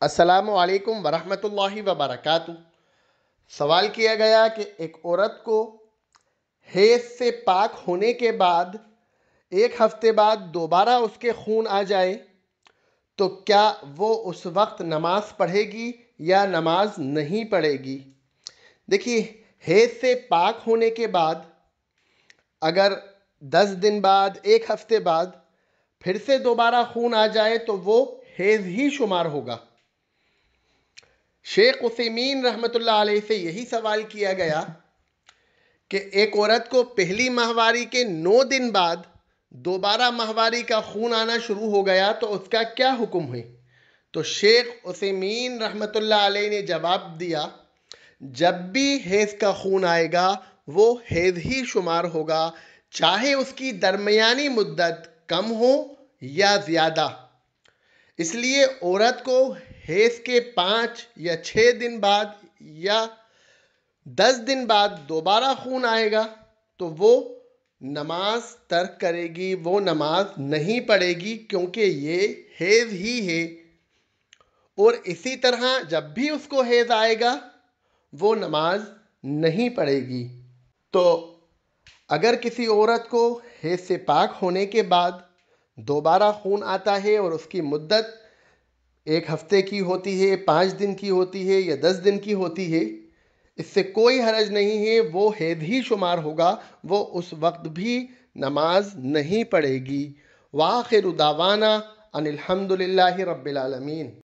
السلام علیکم ورحمۃ اللہ وبرکاتہ۔ سوال کیا گیا کہ ایک عورت کو حیض سے پاک ہونے کے بعد ایک ہفتے بعد دوبارہ اس کے خون آ جائے تو کیا وہ اس وقت نماز پڑھے گی یا نماز نہیں پڑھے گی؟ دیکھیے، حیض سے پاک ہونے کے بعد اگر دس دن بعد، ایک ہفتے بعد پھر سے دوبارہ خون آ جائے تو وہ حیض ہی شمار ہوگا۔ شیخ عثیمین رحمۃ اللہ علیہ سے یہی سوال کیا گیا کہ ایک عورت کو پہلی ماہواری کے نو دن بعد دوبارہ ماہواری کا خون آنا شروع ہو گیا تو اس کا کیا حکم ہوئی؟ تو شیخ عثیمین رحمۃ اللہ علیہ نے جواب دیا، جب بھی حیض کا خون آئے گا، وہ حیض ہی شمار ہوگا، چاہے اس کی درمیانی مدت کم ہو یا زیادہ۔ اس لیے عورت کو حیض کے پانچ یا چھ دن بعد یا دس دن بعد دوبارہ خون آئے گا تو وہ نماز ترک کرے گی، وہ نماز نہیں پڑھے گی کیونکہ یہ حیض ہی ہے۔ اور اسی طرح جب بھی اس کو حیض آئے گا، وہ نماز نہیں پڑھے گی۔ تو اگر کسی عورت کو حیض سے پاک ہونے کے بعد دوبارہ خون آتا ہے اور اس کی مدت ایک ہفتے کی ہوتی ہے، پانچ دن کی ہوتی ہے یا دس دن کی ہوتی ہے، اس سے کوئی حرج نہیں ہے، وہ حید ہی شمار ہوگا، وہ اس وقت بھی نماز نہیں پڑھے گی۔ واخر دعوانا ان الحمد للہ رب العالمین۔